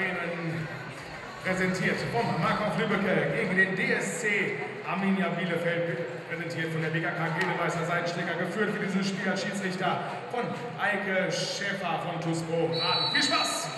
Bremen präsentiert von Markov Lübbecke gegen den DSC Arminia Bielefeld, präsentiert von der BKK Gildemeister Seitenstecker, geführt für dieses Spiel als Schiedsrichter von Eike Schäfer von TuSpro Raden. Viel Spaß!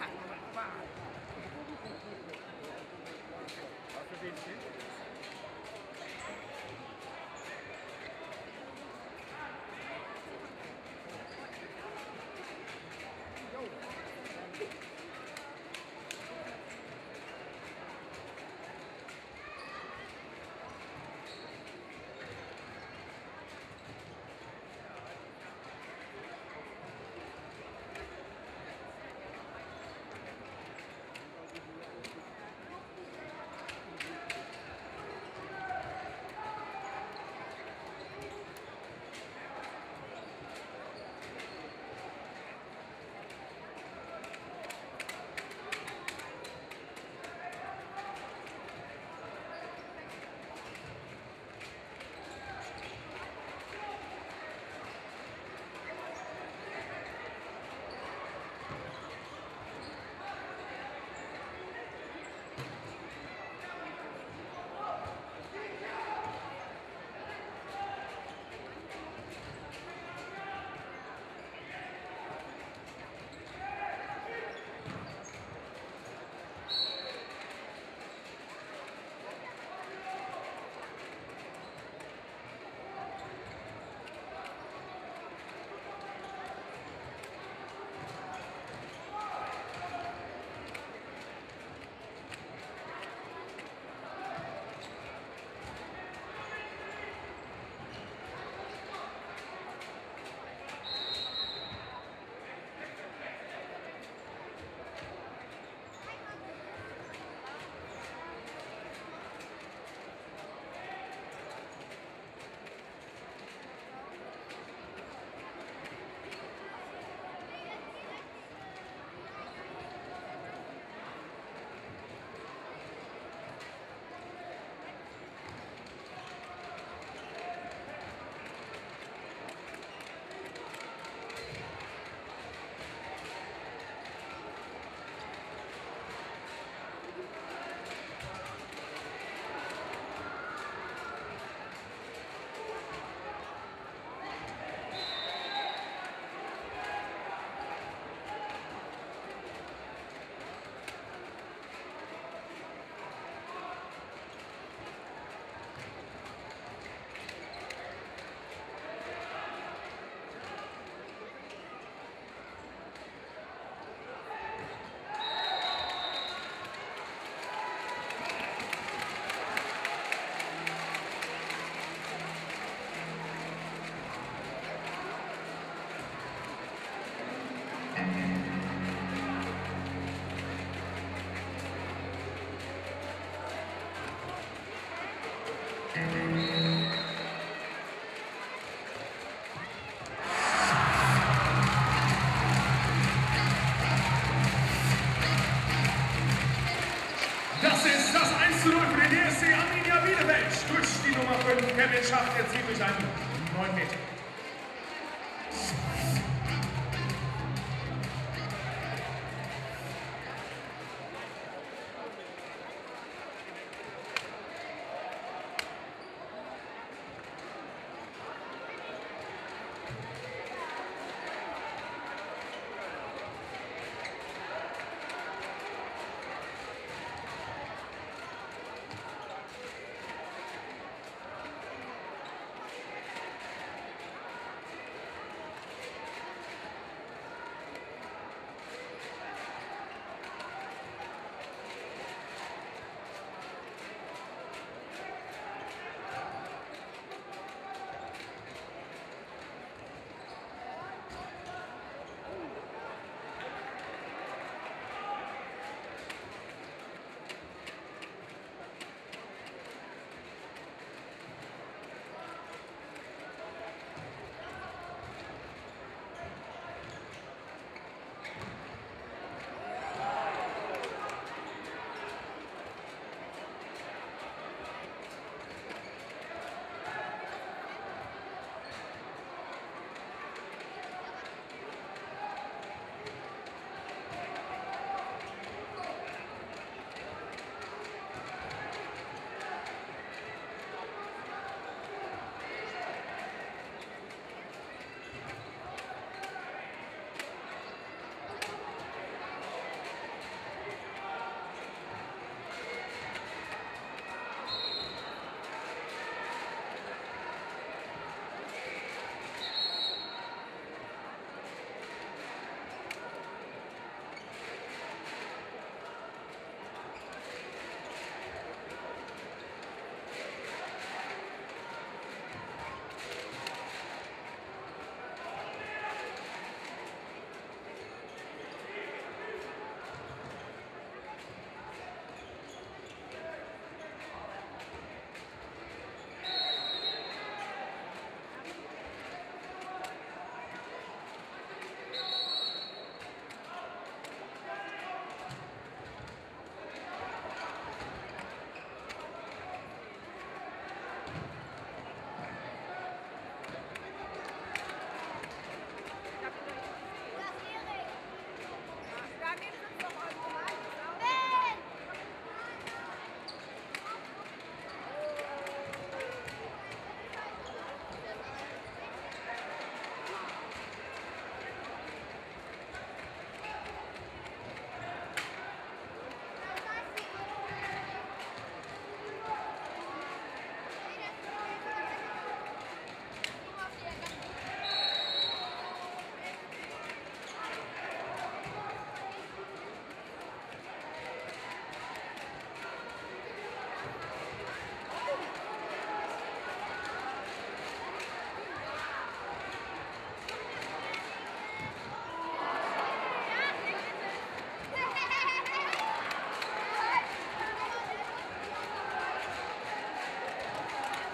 ค่ะ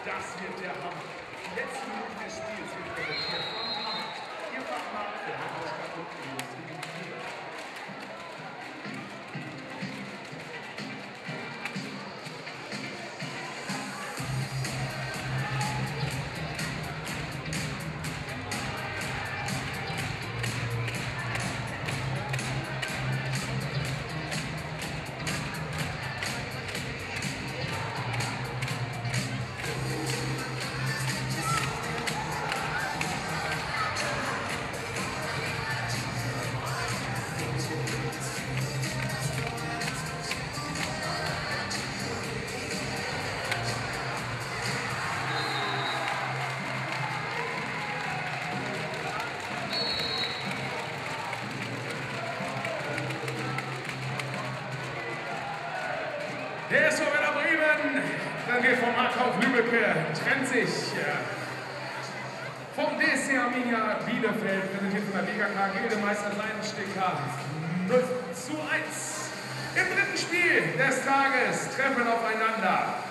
Das wird der Hammer. Die letzten Minuten des Spiels wird präsentiert von Hammer. Ihr Fachmarkt für Handelsstadt und Industrie. Der SV Werder Bremen, trainiert von Markov Lübecke, trennt sich vom DSC Arminia Bielefeld, präsentiert von der BKK Gildemeister Seidensticker 0 zu 1. Im dritten Spiel des Tages treffen aufeinander